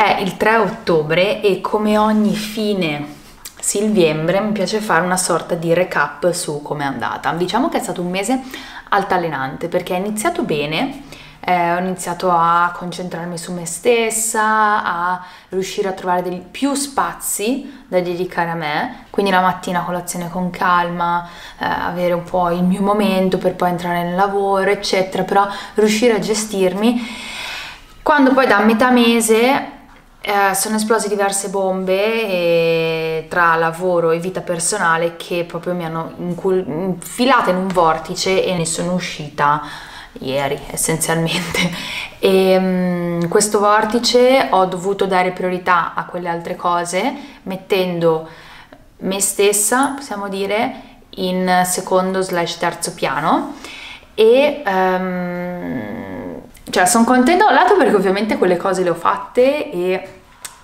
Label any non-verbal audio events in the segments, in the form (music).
è il 3 ottobre e come ogni fine silviembre mi piace fare una sorta di recap su come è andata. Diciamo che è stato un mese altalenante perché è iniziato bene, eh, ho iniziato a concentrarmi su me stessa, a riuscire a trovare dei, più spazi da dedicare a me, quindi la mattina colazione con calma, eh, avere un po' il mio momento per poi entrare nel lavoro, eccetera, però riuscire a gestirmi. Quando poi da metà mese eh, sono esplose diverse bombe tra lavoro e vita personale che proprio mi hanno infilata in un vortice e ne sono uscita ieri essenzialmente. (laughs) E um, questo vortice ho dovuto dare priorità a quelle altre cose mettendo me stessa, possiamo dire, in secondo slash terzo piano e um, cioè sono contenta da un lato perché ovviamente quelle cose le ho fatte e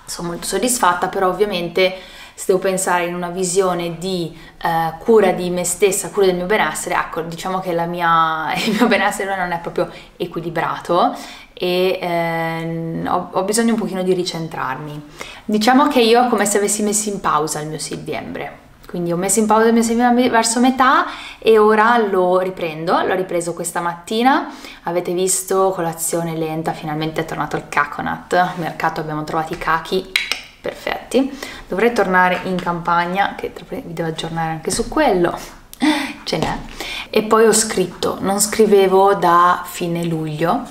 sono molto soddisfatta, però ovviamente se devo pensare in una visione di eh, cura di me stessa, cura del mio benessere, ecco, diciamo che mia, (laughs) il mio benessere non è proprio equilibrato e eh, ho, ho, bisogno un pochino di ricentrarmi. Diciamo che io è come se avessi messo in pausa il mio settembre. Quindi ho messo in pausa il mio settembre verso metà e ora lo riprendo, l'ho ripreso questa mattina, avete visto colazione lenta, finalmente è tornato il caconut, mercato abbiamo trovato i cachi perfetti, dovrei tornare in campagna che vi devo aggiornare anche su quello, ce n'è, e poi ho scritto, non scrivevo da fine luglio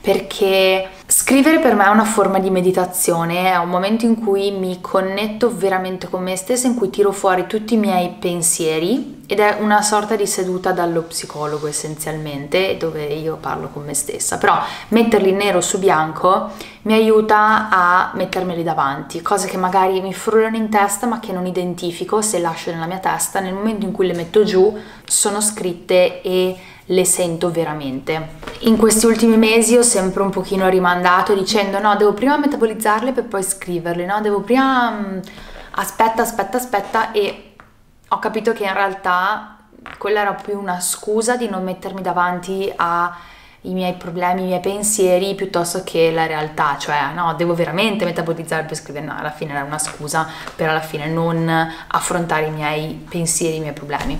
perché Scrivere per me è una forma di meditazione, è un momento in cui mi connetto veramente con me stessa, in cui tiro fuori tutti i miei pensieri ed è una sorta di seduta dallo psicologo essenzialmente, dove io parlo con me stessa. Però metterli nero su bianco mi aiuta a mettermeli davanti, cose che magari mi frullano in testa ma che non identifico se lascio nella mia testa, nel momento in cui le metto giù sono scritte e le sento veramente. In questi ultimi mesi ho sempre un pochino rimandato dicendo no, devo prima metabolizzarle per poi scriverle, no, devo prima um, aspetta, aspetta, aspetta e ho capito che in realtà quella era più una scusa di non mettermi davanti ai miei problemi, i miei pensieri piuttosto che la realtà, cioè no, devo veramente metabolizzare per scrivere, no, alla fine era una scusa per alla fine non affrontare i miei pensieri, i miei problemi.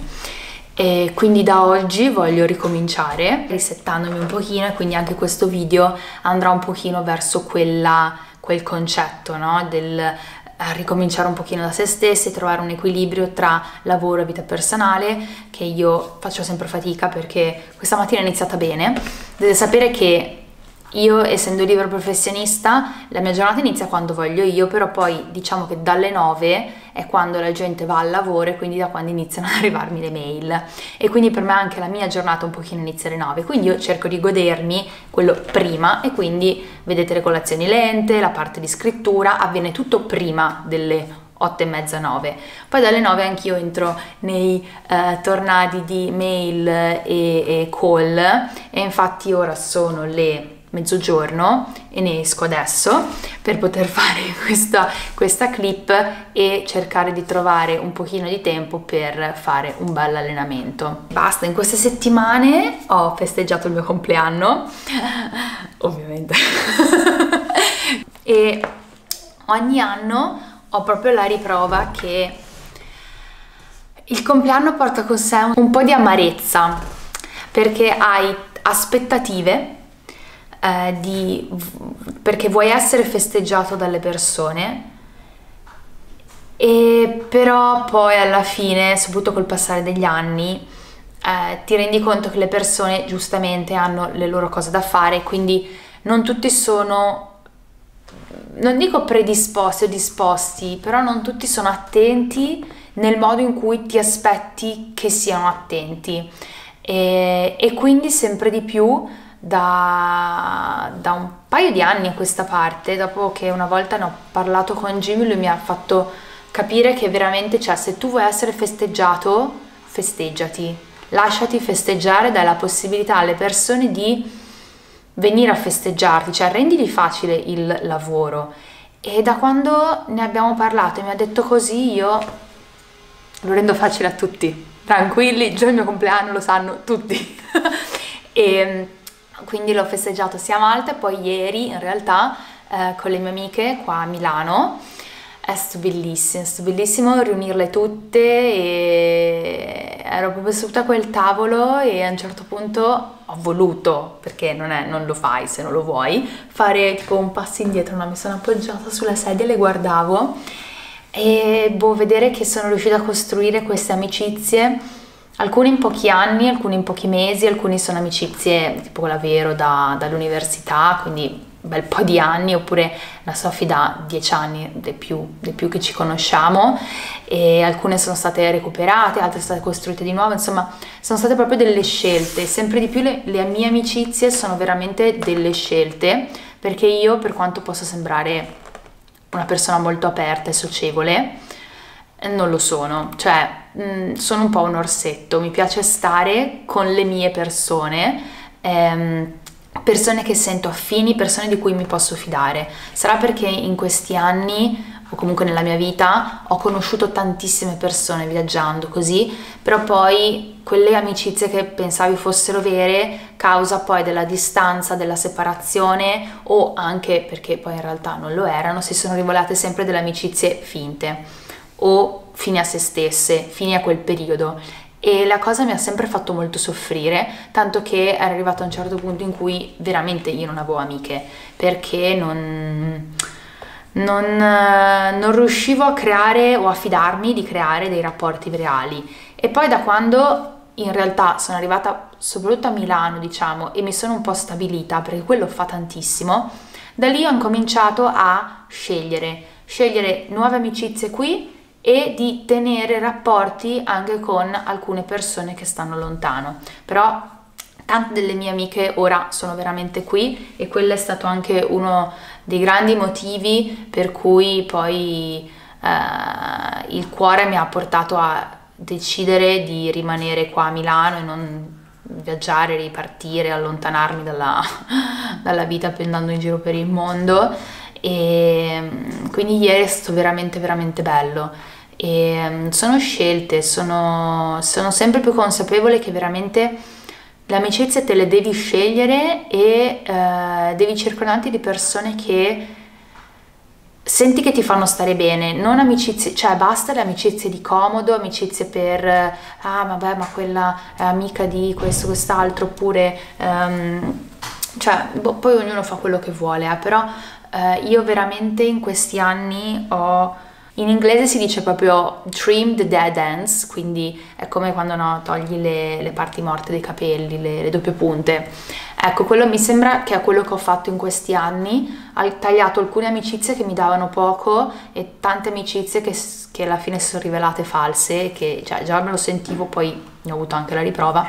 E quindi da oggi voglio ricominciare risettandomi un pochino e quindi anche questo video andrà un pochino verso quella, quel concetto no? del eh, ricominciare un pochino da se stessi, trovare un equilibrio tra lavoro e vita personale che io faccio sempre fatica perché questa mattina è iniziata bene. Dovete sapere che io, essendo libero professionista, la mia giornata inizia quando voglio io, però poi diciamo che dalle 9 è quando la gente va al lavoro e quindi da quando iniziano ad arrivarmi le mail. E quindi per me anche la mia giornata un pochino inizia alle 9, quindi io cerco di godermi quello prima e quindi vedete le colazioni lente, la parte di scrittura, avviene tutto prima delle 8 e mezza, 9. Poi dalle 9 anch'io entro nei eh, tornadi di mail e, e call e infatti ora sono le mezzogiorno e ne esco adesso per poter (laughs) fare questa, questa clip e cercare di trovare un pochino di tempo per fare un bel allenamento. Basta, in queste settimane ho festeggiato il mio compleanno, (laughs) ovviamente, (laughs) e ogni anno ho proprio la riprova che il compleanno porta con sé un po' di amarezza perché hai aspettative eh, di, perché vuoi essere festeggiato dalle persone e però poi alla fine, soprattutto col passare degli anni, eh, ti rendi conto che le persone giustamente hanno le loro cose da fare, quindi non tutti sono, non dico predisposti o disposti, però non tutti sono attenti nel modo in cui ti aspetti che siano attenti. E, e quindi sempre di più da, da, un paio di anni a questa parte, dopo che una volta ne ho parlato con Jimmy, lui mi ha fatto capire che veramente, cioè, se tu vuoi essere festeggiato, festeggiati, lasciati festeggiare, dai la possibilità alle persone di venire a festeggiarti, cioè rendili facile il lavoro. E da quando ne abbiamo parlato e mi ha detto così, io lo rendo facile a tutti. Tranquilli, il giorno del mio compleanno lo sanno tutti. (laughs) e quindi l'ho festeggiato sia a Malta e poi ieri in realtà eh, con le mie amiche qua a Milano. È stato bellissimo, è stato bellissimo riunirle tutte e ero proprio seduta a quel tavolo e a un certo punto ho voluto, perché non, è, non lo fai se non lo vuoi, fare tipo un passo indietro, no? mi sono appoggiata sulla sedia e le guardavo e boh, vedere che sono riuscita a costruire queste amicizie, alcune in pochi anni, alcune in pochi mesi, alcune sono amicizie tipo quella vero da, dall'università, quindi un bel po' di anni, oppure la Sofì da dieci anni, di più, più che ci conosciamo, e alcune sono state recuperate, altre sono state costruite di nuovo, insomma sono state proprio delle scelte, sempre di più le, le mie amicizie sono veramente delle scelte, perché io per quanto possa sembrare una persona molto aperta e socievole, non lo sono, cioè mh, mm, sono un po' un orsetto, mi piace stare con le mie persone. Ehm, persone che sento affini, persone di cui mi posso fidare. Sarà perché in questi anni o comunque nella mia vita ho conosciuto tantissime persone viaggiando così, però poi quelle amicizie che pensavi fossero vere, causa poi della distanza, della separazione o anche perché poi in realtà non lo erano, si sono rivelate sempre delle amicizie finte o fini a se stesse, fini a quel periodo e la cosa mi ha sempre fatto molto soffrire, tanto che era arrivato a un certo punto in cui veramente io non avevo amiche, perché non, non, non riuscivo a creare o a fidarmi di creare dei rapporti reali. E poi da quando in realtà sono arrivata soprattutto a Milano, diciamo, e mi sono un po' stabilita, perché quello fa tantissimo, da lì ho incominciato a scegliere, scegliere nuove amicizie qui e di tenere rapporti anche con alcune persone che stanno lontano. Però tante delle mie amiche ora sono veramente qui e quello è stato anche uno dei grandi motivi per cui poi eh, il cuore mi ha portato a decidere di rimanere qua a Milano e non viaggiare, ripartire, allontanarmi dalla, (laughs) dalla vita andando in giro per il mondo e mm, quindi ieri è stato veramente veramente bello. E mm, sono scelte, sono, sono sempre più consapevole che veramente le amicizie te le devi scegliere e eh, devi circondarti di persone che senti che ti fanno stare bene, non amicizie, cioè basta le amicizie di comodo, amicizie per ah vabbè ma quella è amica di questo, quest'altro, oppure um, cioè boh, poi ognuno fa quello che vuole, eh, però eh, io veramente in questi anni ho in inglese si dice proprio trim the dead ends, quindi è come quando no, togli le, le, parti morte dei capelli, le, le, doppie punte. Ecco, quello mi sembra che è quello che ho fatto in questi anni. Ho tagliato alcune amicizie che mi davano poco e tante amicizie che, che alla fine si sono rivelate false, che cioè, già me lo sentivo, poi ne ho avuto anche la riprova.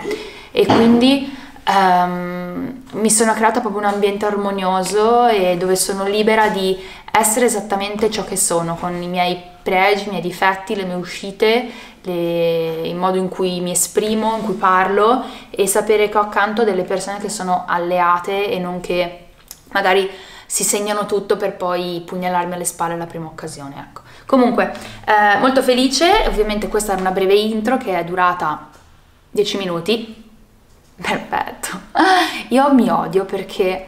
E quindi um, mi sono creata proprio un ambiente armonioso e dove sono libera di essere esattamente ciò che sono, con i miei pregi, i miei difetti, le mie uscite, le, il modo in cui mi esprimo, in cui parlo e sapere che ho accanto delle persone che sono alleate e non che magari si segnano tutto per poi pugnalarmi alle spalle alla prima occasione. Ecco. Comunque, eh, molto felice, ovviamente questa era una breve intro che è durata 10 minuti. Perfetto. Io mi odio perché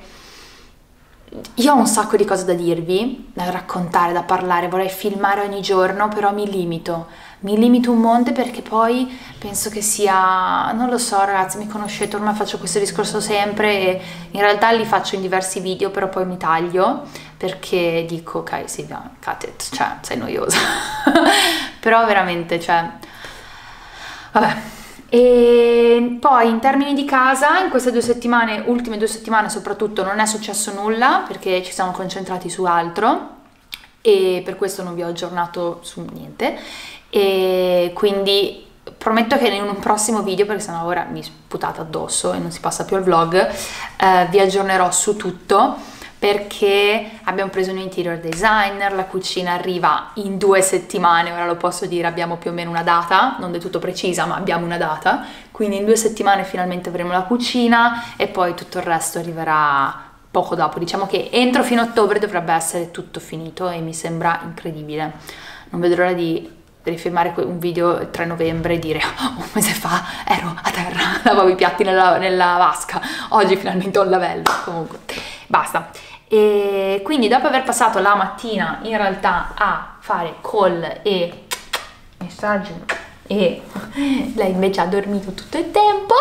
io ho un sacco di cose da dirvi, da raccontare, da parlare, vorrei filmare ogni giorno, però mi limito. Mi limito un monte perché poi penso che sia, non lo so ragazzi, mi conoscete, ormai faccio questo discorso sempre e in realtà li faccio in diversi video, però poi mi taglio perché dico ok Silvia, cut it, cioè sei noiosa. (laughs) però veramente, cioè, vabbè, e poi in termini di casa, in queste due settimane, ultime due settimane soprattutto, non è successo nulla perché ci siamo concentrati su altro e per questo non vi ho aggiornato su niente. E quindi prometto che in un prossimo video, perché sennò ora mi sputate addosso e non si passa più al vlog, eh, vi aggiornerò su tutto perché abbiamo preso un interior designer, la cucina arriva in due settimane, ora lo posso dire, abbiamo più o meno una data, non del tutto precisa, ma abbiamo una data, quindi in due settimane finalmente avremo la cucina e poi tutto il resto arriverà poco dopo. Diciamo che entro fino a ottobre dovrebbe essere tutto finito e mi sembra incredibile. Non vedo l'ora di rifilmare un video il 3 novembre e dire oh, un mese fa ero a terra, (laughs) lavavo i piatti nella, nella vasca, oggi finalmente ho il lavello, comunque basta. E quindi dopo aver passato la mattina in realtà a fare call e messaggi e (laughs) lei invece ha dormito tutto il tempo,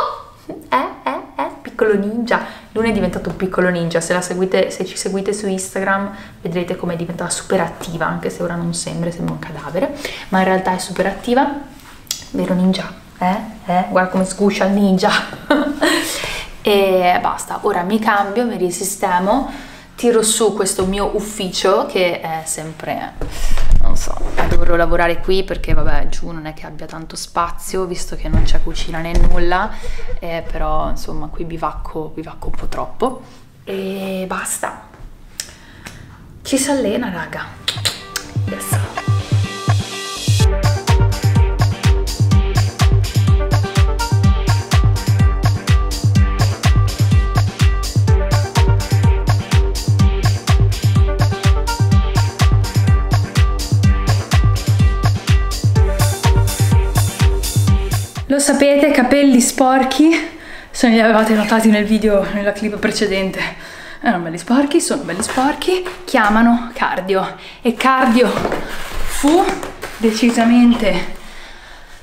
eh, eh, eh, piccolo ninja, Luna è diventato un piccolo ninja, se, seguite, se ci seguite su Instagram vedrete come è diventata super attiva, anche se ora non sembra, sembra un cadavere, ma in realtà è super attiva, vero ninja? Eh? Eh? Guarda come sguscia il ninja! (laughs) e basta, ora mi cambio, mi risistemo, tiro su questo mio ufficio che è sempre, non so, dovrò lavorare qui perché vabbè giù non è che abbia tanto spazio visto che non c'è cucina né nulla, eh, però insomma qui bivacco, bivacco un po' troppo e basta. Ci si allena raga. Yes. Sapete, capelli sporchi, se li avevate notati nel video, nella clip precedente, erano belli sporchi, sono belli sporchi, chiamano cardio. E cardio fu decisamente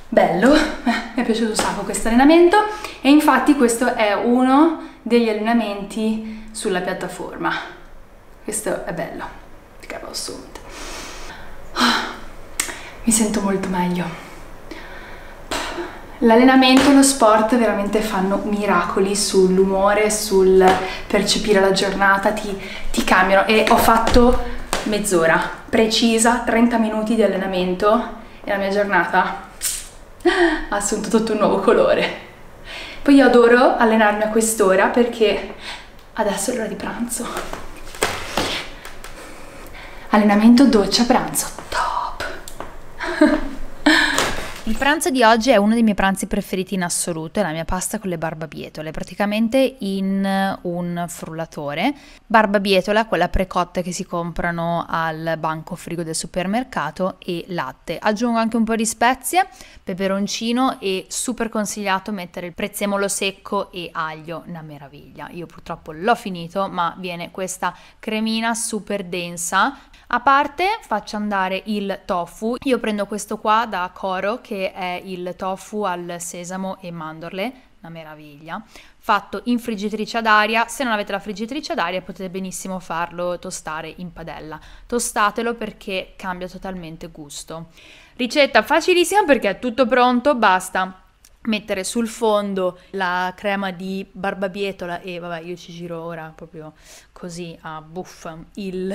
bello, eh, mi è piaciuto un sacco questo allenamento e infatti questo è uno degli allenamenti sulla piattaforma. Questo è bello, cavolo assolutamente. Ah, mi sento molto meglio. L'allenamento e lo sport veramente fanno miracoli sull'umore, sul percepire la giornata, ti, ti cambiano e ho fatto mezz'ora precisa, 30 minuti di allenamento e la mia giornata ha assunto tutto un nuovo colore. Poi io adoro allenarmi a quest'ora perché adesso è l'ora di pranzo. Allenamento, doccia, pranzo. Top! (laughs) Il pranzo di oggi è uno dei miei pranzi preferiti in assoluto, è la mia pasta con le barbabietole, praticamente in un frullatore. Barbabietola, quella precotta che si comprano al banco frigo del supermercato e latte. Aggiungo anche un po' di spezie, peperoncino e super consigliato mettere il prezzemolo secco e aglio, una meraviglia. Io purtroppo l'ho finito, ma viene questa cremina super densa, a parte faccio andare il tofu, io prendo questo qua da Coro che è il tofu al sesamo e mandorle, una meraviglia, fatto in friggitrice ad aria, se non avete la friggitrice ad aria potete benissimo farlo tostare in padella, tostatelo perché cambia totalmente gusto. Ricetta facilissima perché è tutto pronto, basta mettere sul fondo la crema di barbabietola e vabbè io ci giro ora proprio così a buff il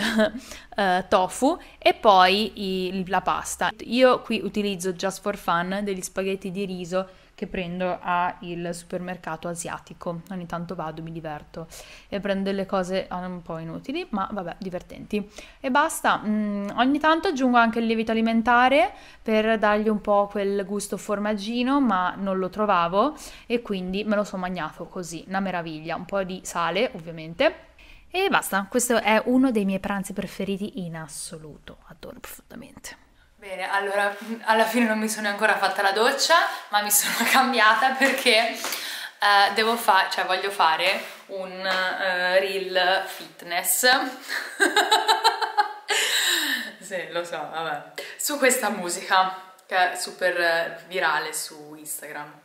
uh, (laughs) tofu e poi il, la pasta. Io qui utilizzo just for fun degli spaghetti di riso che prendo al supermercato asiatico. Ogni tanto vado, mi diverto e prendo delle cose ah, un po' inutili, ma vabbè, divertenti. E basta. Mm, ogni tanto aggiungo anche il lievito alimentare per dargli un po' quel gusto formaggino, ma non lo trovavo e quindi me lo sono mangiato così, una meraviglia. Un po' di sale, ovviamente. E basta, questo è uno dei miei pranzi preferiti in assoluto, adoro profondamente. Bene, allora alla fine non mi sono ancora fatta la doccia, ma mi sono (laughs) cambiata perché eh, devo fare, cioè voglio fare un uh, reel fitness. (laughs) sì, lo so, vabbè. Su questa musica che è super virale su Instagram.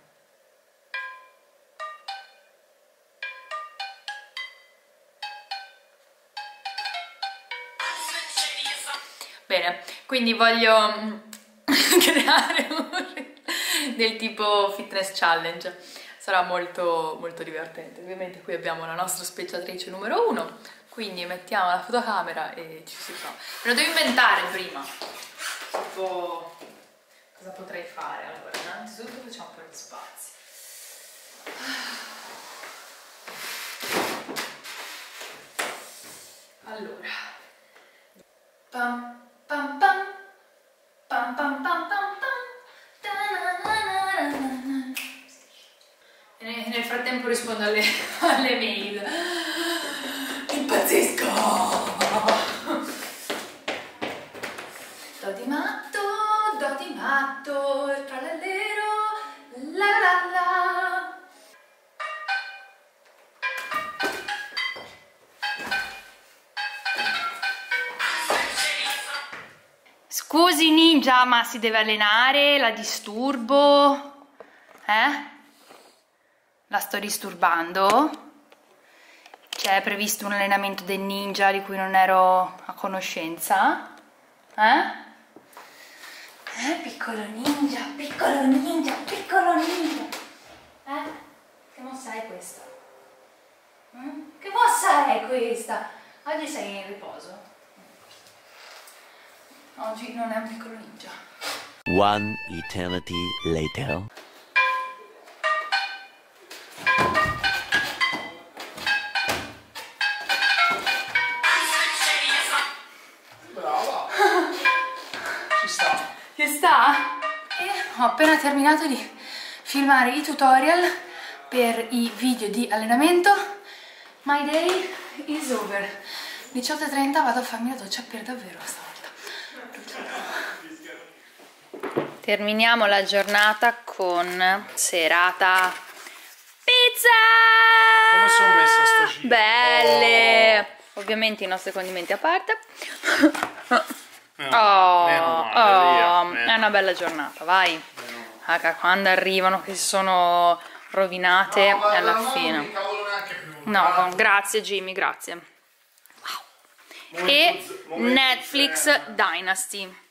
Bene, quindi voglio mm, (laughs) creare un del tipo fitness challenge. Sarà molto, molto divertente. Ovviamente qui abbiamo la nostra specciatrice numero uno, quindi mettiamo la fotocamera e ci si fa. Me lo devo inventare prima. Tipo, cosa potrei fare? Allora, innanzitutto facciamo un po' di spazio. Allora, pam Pam nel frattempo rispondo alle, (laughs) alle mail. Ninja, ma si deve allenare? La disturbo? Eh? La sto disturbando? C'è previsto un allenamento del ninja di cui non ero a conoscenza? Eh? Eh, piccolo ninja, piccolo ninja, piccolo ninja. Eh? Che mossa è questa? Mm? Che mossa è questa? Oggi sei in riposo. Oggi non è un piccolo ninja. One eternity later. Brava! Ci sta. Ci sta? E ho appena terminato di filmare i tutorial per i video di allenamento. My day is over. 18.30 vado a farmi la doccia per davvero stavolta. Terminiamo la giornata con serata pizza! Come sono messa sto giro? Belle! Ovviamente i nostri condimenti a parte. Eh, Oh, male, oh, via, è una bella giornata, vai. Raga, quando arrivano che si sono rovinate No, è alla non fine. mi cavolo neanche più. No, grazie Jimmy, grazie. Wow. E Netflix. Dynasty.